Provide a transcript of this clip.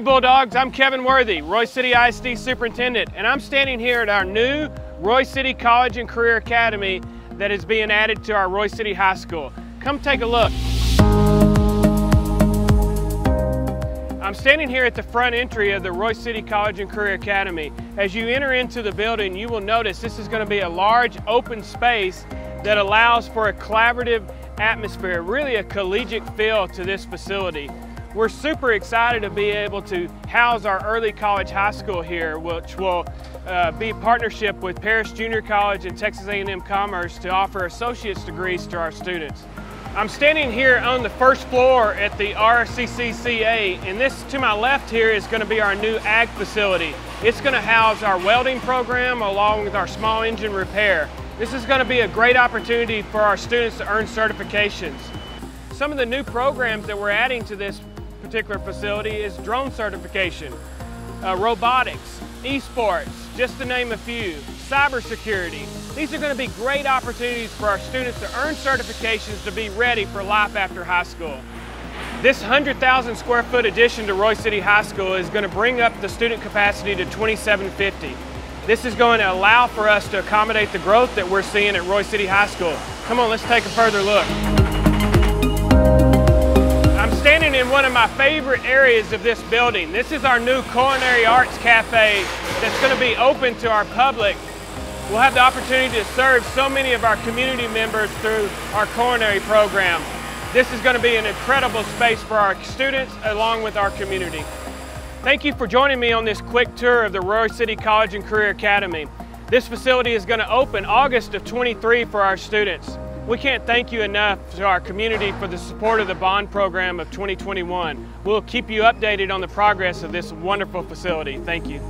Hey Bulldogs, I'm Kevin Worthy, Royse City ISD Superintendent, and I'm standing here at our new Royse City College and Career Academy that is being added to our Royse City High School. Come take a look. I'm standing here at the front entry of the Royse City College and Career Academy. As you enter into the building, you will notice this is going to be a large open space that allows for a collaborative atmosphere, really a collegiate feel to this facility. We're super excited to be able to house our early college high school here, which will uh, be a partnership with Paris Junior College and Texas A&M Commerce to offer associate's degrees to our students. I'm standing here on the first floor at the RCCCA, and this to my left here is going to be our new ag facility. It's going to house our welding program along with our small engine repair. This is going to be a great opportunity for our students to earn certifications. Some of the new programs that we're adding to this particular facility is drone certification, uh, robotics, esports, just to name a few, cybersecurity. These are going to be great opportunities for our students to earn certifications to be ready for life after high school. This 100,000 square foot addition to Royse City High School is going to bring up the student capacity to 2750. This is going to allow for us to accommodate the growth that we're seeing at Royse City High School. Come on, let's take a further look one of my favorite areas of this building. This is our new Culinary Arts Cafe that's going to be open to our public. We'll have the opportunity to serve so many of our community members through our culinary program. This is going to be an incredible space for our students along with our community. Thank you for joining me on this quick tour of the Royse City College and Career Academy. This facility is going to open August of 23 for our students. We can't thank you enough to our community for the support of the bond program of 2021. We'll keep you updated on the progress of this wonderful facility. Thank you.